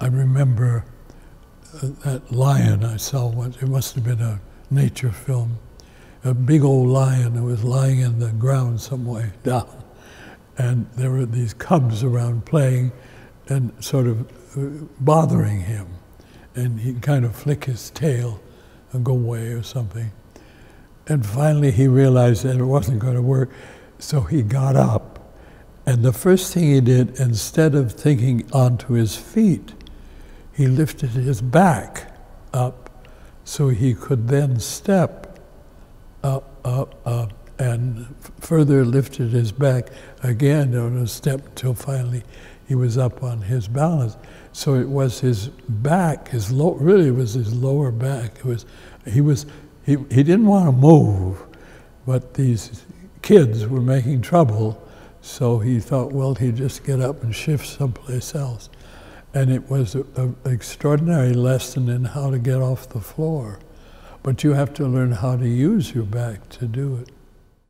I remember uh, that lion I saw once. It must have been a nature film. A big old lion that was lying in the ground some way down. And there were these cubs around playing and sort of uh, bothering him. And he'd kind of flick his tail and go away or something. And finally he realized that it wasn't going to work. So he got up. And the first thing he did, instead of thinking onto his feet, he lifted his back up so he could then step up, up, up, and further lifted his back again on a step until finally he was up on his balance. So it was his back, his low, really it was his lower back. It was, he was, he, he didn't want to move, but these kids were making trouble, so he thought, well, he'd just get up and shift someplace else. And it was an extraordinary lesson in how to get off the floor. But you have to learn how to use your back to do it.